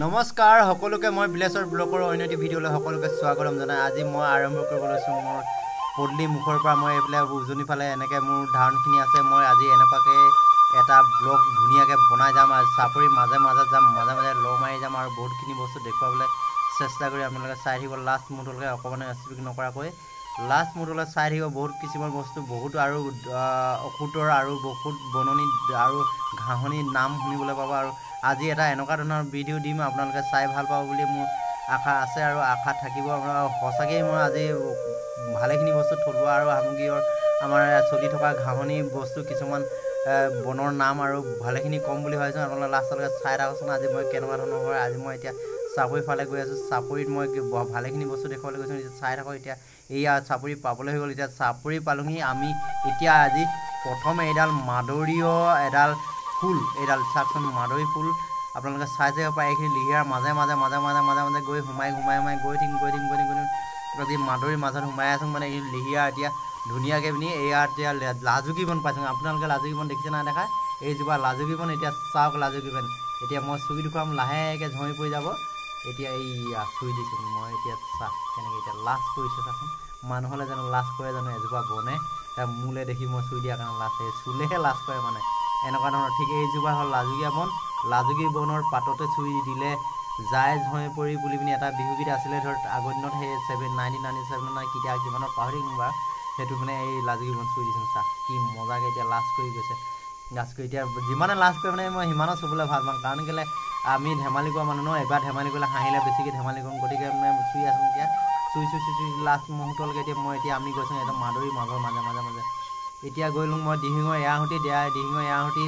নমস্কাৰ সকলোকে মই বিলেশ্বৰ ব্লকৰ অন্য এটি ভিডিঅ'লৈ সকলোকে স্বাগতম জনাই। আজি মই আৰম্ভ কৰিব লৈছোঁ মোৰ পদূলি মুখৰ পৰা। মই এইফালে উজনি ফালে এনেকৈ মোৰ ধাৰণখিনি আছে। মই আজি এনেকুৱাকৈ এটা ব্লগ ধুনীয়াকৈ বনাই যাম আৰু চাপৰি মাজে মাজে যাম মাজে মাজে ল মাৰি যাম আৰু বহুতখিনি বস্তু দেখুৱাবলৈ চেষ্টা কৰি আপোনালোকে চাই থাকিব। লাষ্ট মুঠলৈকে অকণমান স্পীক নকৰাকৈ লাষ্ট মুঠলৈ চাই থাকিব বহুত কিছুমান বস্তু বহুত আৰু ঔষধৰ আৰু বহুত বননি আৰু ঘাঁহনিৰ নাম শুনিবলৈ পাব আৰু আজি এটা এনেকুৱা ধৰণৰ ভিডিঅ' দিম আপোনালোকে চাই ভাল পাব বুলি মোৰ আশা আছে আৰু আশা থাকিব। আপোনাৰ সঁচাকৈয়ে মই আজি ভালেখিনি বস্তু থলুৱা আৰু সামগ্ৰীৰ আমাৰ চলি থকা ঘাঁহনি বস্তু কিছুমান বনৰ নাম আৰু ভালেখিনি ক'ম বুলি ভাবিছোঁ। আপোনালোকে লাষ্টলৈকে চাই থাককচোন আজি মই কেনেকুৱা ধৰণৰ হয় আজি মই এতিয়া চাপৰি ফালে গৈ আছোঁ চাপৰিত মই ভালেখিনি বস্তু দেখুৱাবলৈ গৈছোঁ এতিয়া চাই থাকক এতিয়া এয়া চাপৰি পাবলৈ হৈ গ'ল এতিয়া চাপৰি পালোহি আমি এতিয়া আজি প্ৰথম এডাল মাদৰীয় এডাল ফুল এইডাল চাওকচোন মাদৰী ফুল আপোনালোকে চাই চাই পাৰে এইখিনি লিহিয়াৰ মাজে মাজে মাজে মাজে মাজে মাজে গৈ সোমাই সোমাই সোমাই গৈ থাকিম গৈ থাকিম গৈ থাকিম আজি মাদৰীৰ মাজত সোমাই আছোঁ মানে এই লিহিয়া এতিয়া ধুনীয়াকৈ পিনি এয়া এতিয়া লাজুকী বন পাইছোঁ আপোনালোকে লাজুকী বন দেখিছে নাই দেখা? এইজোপা লাজুকী বন এতিয়া চাওক লাজুকী বন এতিয়া মই চুই দেখুৱাম লাহেকৈ ঝৰি পৰি যাব। এতিয়া এইয়া চুই দিছোঁ মই এতিয়া চাহ কেনেকৈ এতিয়া লাজ কৰিছোঁ চাচোন। মানুহলৈ জানো লাজ কৰে জানো এজোপা বনে। মোলৈ দেখি মই চুই দিয়াৰ কাৰণে লাজ এই চুলেহে লাজ কৰে মানে। এনেকুৱা ধৰণৰ ঠিক এইজোপা হ'ল লাজুকীয়া বন। লাজুকী বনৰ পাততে চুই দিলে যাই ঝই পৰি বুলি পিনি এটা বিহুগীত আছিলে ধৰক আগৰ দিনত সেই ছেভেন নাইনটিন নাইণ্টি ছেভেনত নাই কেতিয়া কিমানত পাহৰি থাকিম বাৰু। সেইটো মানে এই লাজুকী বন চুই দিছোঁ চাহ কি মজাকৈ এতিয়া লাজ কৰি গৈছে। লাজ কৰি এতিয়া যিমানে লাজ কৰে মানে মই সিমানো চুবলৈ ভাল পাওঁ। কাৰণ কেলৈ আমি ধেমালি কৰা মানুহ ন এবাৰ ধেমালি কৰিলে হাঁহিলে বেছিকৈ ধেমালি কৰোঁ। গতিকে মানে চুই আছোঁ এতিয়া। চুই চুই চুই চুই লাষ্ট মুহূৰ্তলৈকে এতিয়া মই এতিয়া আমি গৈছোঁ একদম মাদৰী মাজৰ মাজে মাজে মাজে। এতিয়া গৈ লওঁ মই দিহিঙৰ এয়াহঁতি দিয়া দিহিঙৰ এয়াহঁতি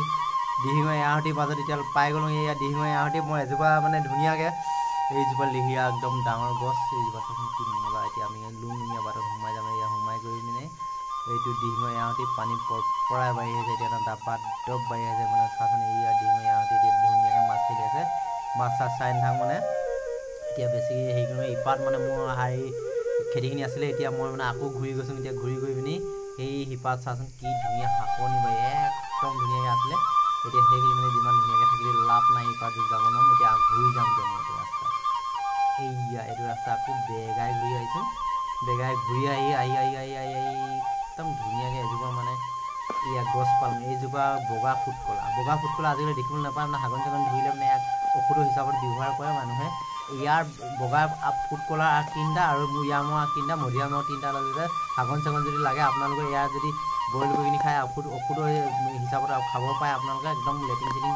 দিহিঙৰ এয়াহঁতিৰ মাজত এতিয়া পাই গ'লোঁ এয়া দিহিঙৰ এয়াহঁতি মই এজোপা মানে ধুনীয়াকৈ এইজোপা লিহিয়া একদম ডাঙৰ গছ এইজোপা চাচোন কি মজা এতিয়া আমি লুং লুঙীয়া বাটত সোমাই যাম এয়া সোমাই গৈ পিনে এইটো দিহিঙৰ এয়াহঁতি পানী পৰাই বাঢ়ি আছে এতিয়া ডাপাত দব বাঢ়ি আছে মানে চাচোন এয়া দিহিঙৰ এয়াহঁতি এতিয়া ধুনীয়াকৈ মাছ খেলি আছে মাছ চাছ চাই নাথাক মানে। এতিয়া বেছিকৈ হেৰি কৰোঁ ইপাত মানে মোৰ হেৰি খেতিখিনি আছিলে এতিয়া মই মানে আকৌ ঘূৰি গৈছোঁ এতিয়া ঘূৰি গৈ পিনি সেই শিপাত চাচোন কি ধুনীয়া শাকনি বাৰী একদম ধুনীয়াকৈ আছিলে। এতিয়া সেইখিনি মানে যিমান ধুনীয়াকৈ থাকিলে লাভ নাই শিপাত যাব নোৱাৰোঁ এতিয়া ঘূৰি যাওঁগৈ মই এইটো ৰাস্তা এইয়া এইটো ৰাস্তা আকৌ বেগাই ঘূৰি আহিছোঁ। বেগাই ঘূৰি আহি আহি আহি আহি আহি আহি একদম ধুনীয়াকৈ এজোপা মানে ইয়াত গছ পালোঁ এইজোপা বগা ফুটকলা। বগা ফুটকলা আজিকালি দেখিবলৈ নাপায় মানে হাগন চাগন ধুইলে মানে ইয়াক ঔষধৰ হিচাপত ব্যৱহাৰ কৰে মানুহে। ইয়াৰ বগা ফুটকলাৰ আগ তিনিটা আৰু ইয়াৰ মোৰ আগ তিনিটা মোৰ তিনিটা লাগিলে হাগন চাগন যদি লাগে আপোনালোকে ইয়াৰ যদি বইল কৰি কিনি খাই ঔষধ ঔষধৰ হিচাপত খাব পাৰে আপোনালোকে একদম লেট্ৰিন চেটিন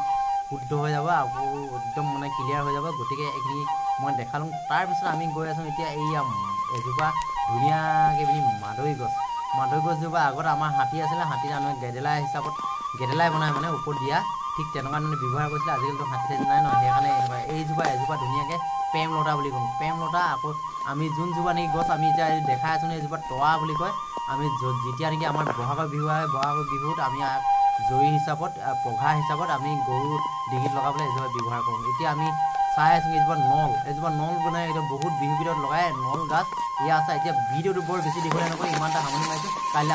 শুদ্ধ হৈ যাব আকৌ একদম মানে ক্লিয়াৰ হৈ যাব। গতিকে এইখিনি মই দেখালোঁ। তাৰপিছত আমি গৈ আছোঁ এতিয়া এইয়া এজোপা ধুনীয়াকৈ পিনি মাদৈ গছ। মাদৈ গছজোপা আগত আমাৰ হাতী আছিলে হাতী মানুহে গেদেলাই হিচাপত গেদেলাই বনাই মানে ওপৰত দিয়া। ঠিক তেনেকুৱা মানে ব্যৱহাৰ কৰিছিলে আজিকালিতো হাতী চাতী নাই ন সেইকাৰণে এনেকুৱা। এইজোপা এজোপা ধুনীয়াকৈ প্ৰেম লতা বুলি কওঁ। প্ৰেম লতা আকৌ আমি যোনজোপা নেকি গছ আমি এতিয়া দেখাই আছোঁ এইজোপা তৰা বুলি কয় আমি যেতিয়া নেকি আমাৰ বহাগৰ বিহু আহে বহাগৰ বিহুত আমি জৰি হিচাপত পঘা হিচাপত আমি গৰু ডিঙিত লগাবলৈ এজোপা ব্যৱহাৰ কৰোঁ। এতিয়া আমি চাই আছোঁ এইজোপা নল। এইজোপা নল বনাই এতিয়া বহুত বিহু গীতত লগাই নল গাছ ইয়াৰ আছে এতিয়া ভিডিঅ'টো বৰ বেছি দীঘলীয়া নকৰি ইমান এটা সামৰণি মাৰিছোঁ। কাইলৈ